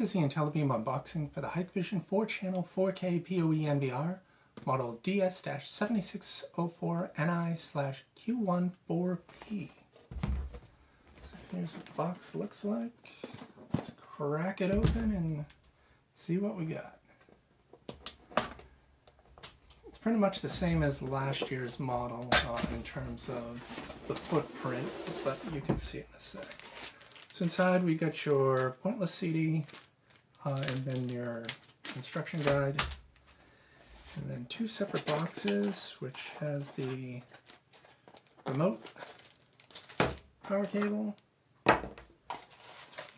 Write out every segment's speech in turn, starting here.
is the IntelliBeam unboxing for the Hikvision 4-channel 4K PoE NVR model DS-7604NI-Q14P. So here's what the box looks like. Let's crack it open and see what we got. It's pretty much the same as last year's model uh, in terms of the footprint, but you can see it in a sec. So inside we got your pointless CD uh, and then your instruction guide and then two separate boxes which has the remote power cable,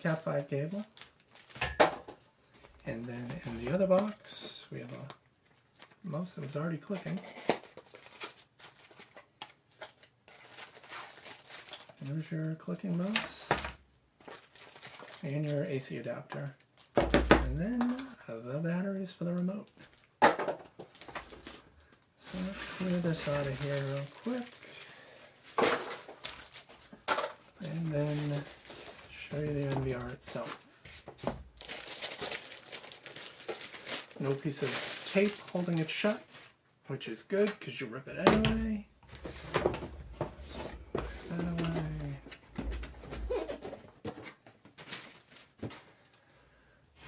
Cat 5 cable, and then in the other box we have a mouse that was already clicking. There's your clicking mouse and your AC adapter. Batteries for the remote. So let's clear this out of here real quick. And then show you the NVR itself. No piece of tape holding it shut, which is good because you rip it anyway.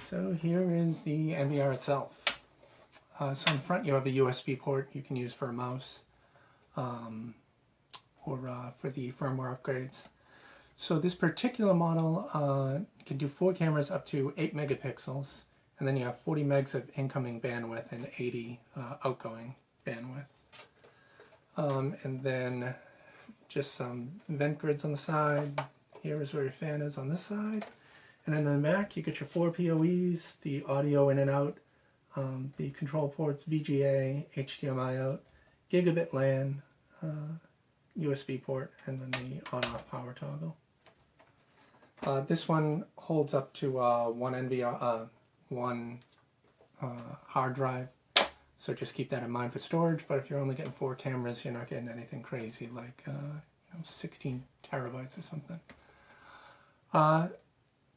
So here is the NVR itself. Uh, so in front you have a USB port you can use for a mouse um, or uh, for the firmware upgrades. So this particular model uh, can do four cameras up to 8 megapixels and then you have 40 megs of incoming bandwidth and 80 uh, outgoing bandwidth. Um, and then just some vent grids on the side. Here is where your fan is on this side. And in the back, you get your four PoEs, the audio in and out, um, the control ports, VGA, HDMI out, gigabit LAN, uh, USB port, and then the on-off power toggle. Uh, this one holds up to uh, one NVR, uh, one uh, hard drive, so just keep that in mind for storage. But if you're only getting four cameras, you're not getting anything crazy like uh, you know 16 terabytes or something.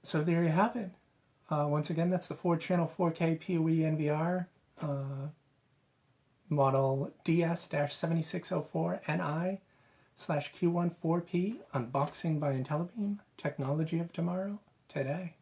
So there you have it. Uh, once again, that's the 4-channel 4K PoE NVR uh, model DS-7604NI slash Q14P unboxing by IntelliBeam, technology of tomorrow, today.